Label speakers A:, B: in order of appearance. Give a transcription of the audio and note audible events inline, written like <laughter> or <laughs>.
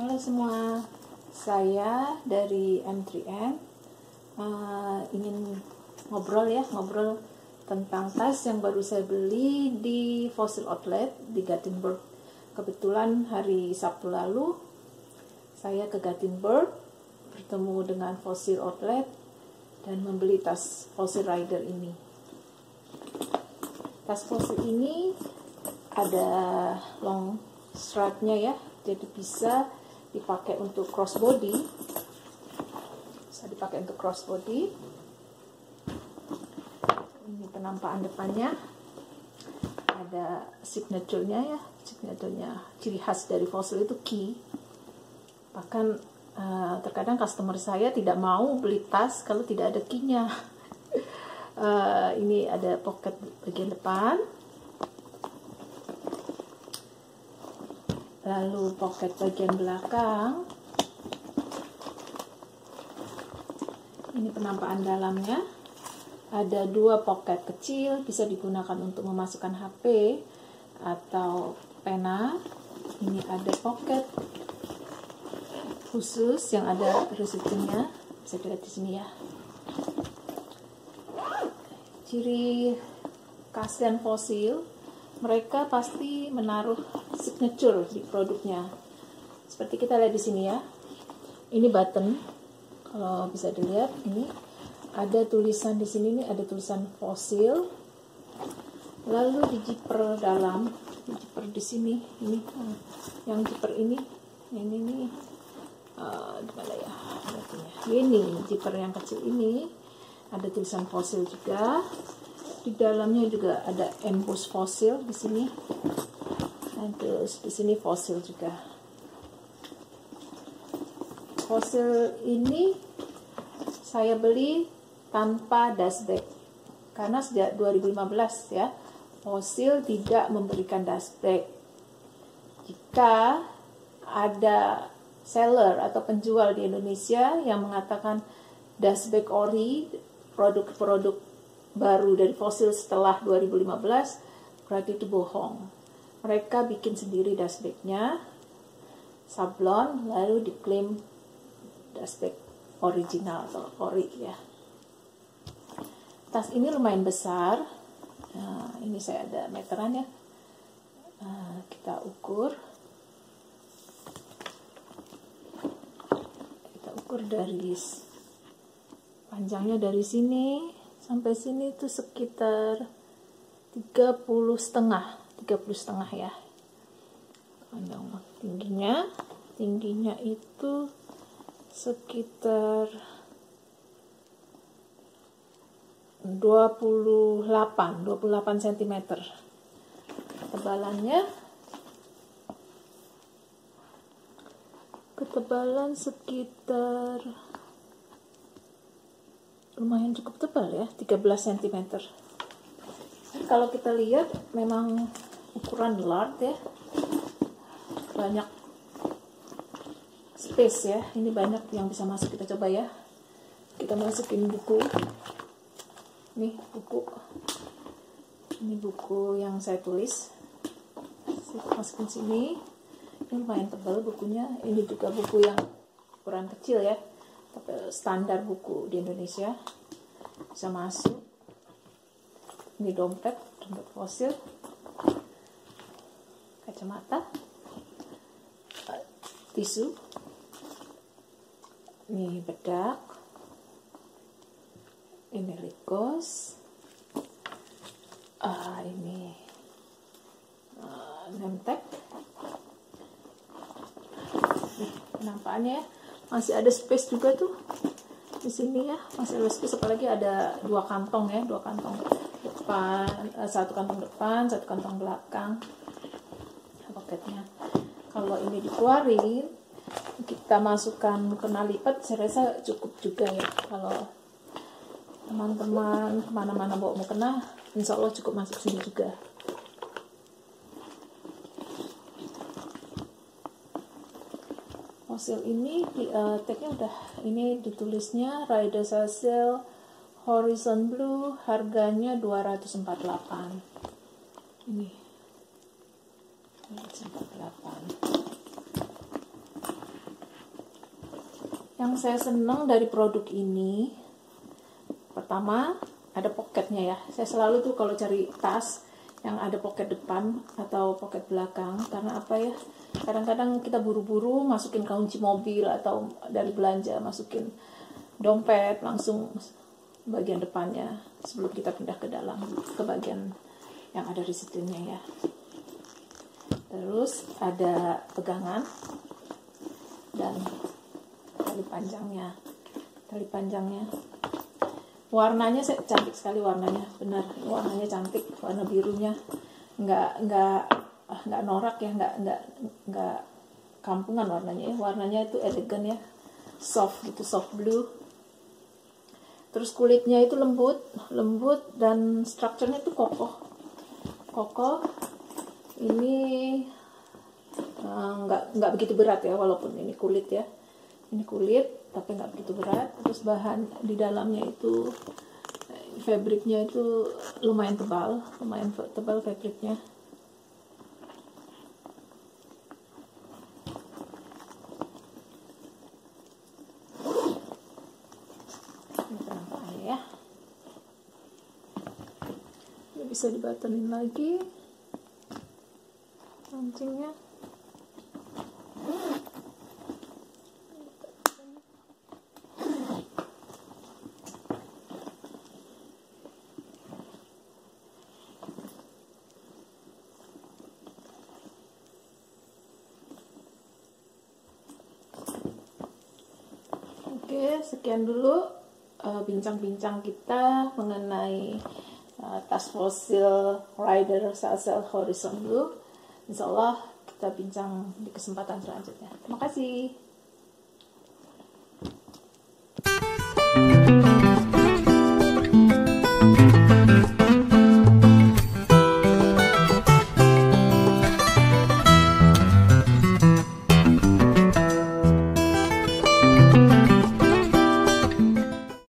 A: Halo semua, saya dari M3M uh, ingin ngobrol ya, ngobrol tentang tas yang baru saya beli di Fossil Outlet di Gothenburg. Kebetulan hari Sabtu lalu saya ke Gothenburg bertemu dengan Fossil Outlet dan membeli tas Fossil Rider ini. Tas Fossil ini ada long strapnya ya, jadi bisa dipakai untuk crossbody. Bisa dipakai untuk crossbody. Ini penampakan depannya. Ada signaturenya ya. Signaturenya ciri khas dari fossil itu key. Bahkan uh, terkadang customer saya tidak mau beli tas kalau tidak ada keynya. Uh, <laughs> ini ada pocket bagian depan lalu pocket bagian belakang. Ini penampakan dalamnya. Ada dua pocket kecil bisa digunakan untuk memasukkan HP atau pena. Ini ada pocket khusus yang ada resepnya bisa dilihat di sini ya. Ciri khas fosil mereka pasti menaruh signature di produknya. Seperti kita lihat di sini ya. Ini button. Kalau bisa dilihat ini ada tulisan di sini nih ada tulisan fosil. Lalu di zipper dalam, di zipper di sini ini yang zipper ini, ini nih uh, di mana ya? Ini zipper yang kecil ini ada tulisan fosil juga di dalamnya juga ada emboss fosil di sini. Dan terus di sini fosil juga. Fosil ini saya beli tanpa dashback karena sejak 2015 ya fosil tidak memberikan dashback jika ada seller atau penjual di Indonesia yang mengatakan dashback ori produk-produk baru dari fosil setelah 2015 berarti itu bohong. Mereka bikin sendiri dashbacknya sablon lalu diklaim dashback original atau ori ya. Tas ini lumayan besar. Nah, ini saya ada meteran ya. Nah, kita ukur. Kita ukur dari panjangnya dari sini sampai sini itu sekitar 30 setengah 30 setengah ya. Panjang tingginya. Tingginya itu sekitar 28 28 cm ketebalannya ketebalan sekitar lumayan cukup tebal ya 13 cm kalau kita lihat memang ukuran large ya. Banyak space ya. Ini banyak yang bisa masuk. Kita coba ya. Kita masukin buku. Nih buku. Ini buku yang saya tulis. Saya masukin sini. Ini lumayan tebal bukunya. Ini juga buku yang ukuran kecil ya standar buku di Indonesia. Bisa masuk. Ini dompet dompet fosil. Kacamata. Tisu. Ini bedak. Ini likos. Ah ini uh, nemtek. Nih penampakannya ya masih ada space juga tuh di sini ya. Masih ada space apalagi ada dua kantong ya dua kantong depan eh, satu kantong depan satu kantong belakang. Paketnya. Kalau ini dikeluarin kita masukkan kena lipat saya rasa cukup juga ya. Kalau teman-teman ke mana-mana bawa mau kena insya Allah cukup masuk sini juga fosil ini di uh, tagnya udah ini ditulisnya Rider Hasil Horizon Blue harganya 248 ini. 248 yang saya senang dari produk ini pertama ada poketnya ya. Saya selalu tuh kalau cari tas yang ada poket depan atau poket belakang karena apa ya kadang-kadang kita buru-buru masukin kunci mobil atau dari belanja masukin dompet langsung bagian depannya sebelum kita pindah ke dalam ke bagian yang ada resitunya ya. Terus ada pegangan dan tali panjangnya. Tali panjangnya. Warnanya cantik sekali warnanya benar. Warnanya cantik warna birunya. Nggak nggak nggak norak ya nggak nggak nggak kampungan warnanya. Ya warnanya itu elegan ya. Soft gitu soft blue. Terus kulitnya itu lembut lembut dan strukturnya itu kokoh. Kokoh. Ini uh, nggak nggak begitu berat ya walaupun ini kulit ya. Ini kulit tapi nggak begitu berat. Terus bahan di dalamnya itu fabriknya itu lumayan tebal lumayan tebal fabriknya ini ya ini bisa dibatanin lagi. Kancingnya Oke, sekian dulu eh, bincang-bincang uh, kita mengenai komunitas fosil rider sel-sel horizon dulu. Insya Allah kita bincang di kesempatan selanjutnya. Terima kasih.